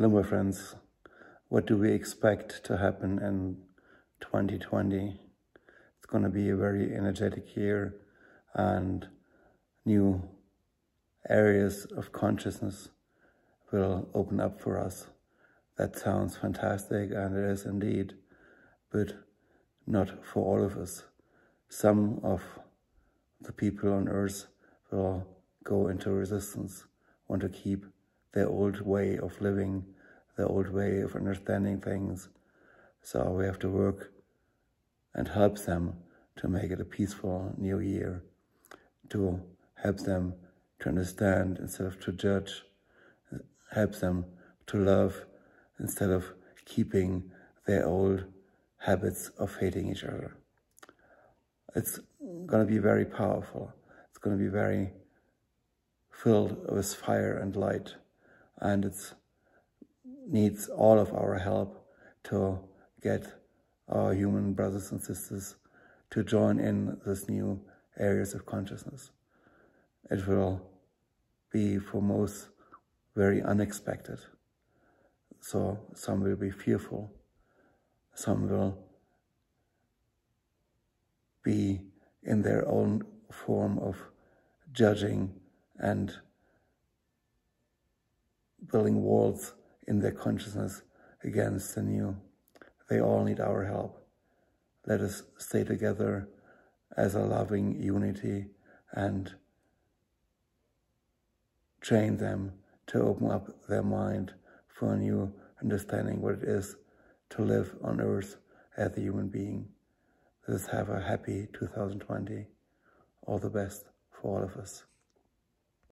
Hello, my friends. What do we expect to happen in 2020? It's going to be a very energetic year and new areas of consciousness will open up for us. That sounds fantastic, and it is indeed, but not for all of us. Some of the people on earth will go into resistance, want to keep their old way of living, their old way of understanding things. So we have to work and help them to make it a peaceful new year, to help them to understand instead of to judge, help them to love instead of keeping their old habits of hating each other. It's going to be very powerful. It's going to be very filled with fire and light and it needs all of our help to get our human brothers and sisters to join in this new areas of consciousness. It will be for most very unexpected. So some will be fearful, some will be in their own form of judging and building walls in their consciousness against the new. They all need our help. Let us stay together as a loving unity and train them to open up their mind for a new understanding what it is to live on earth as a human being. Let us have a happy 2020. All the best for all of us.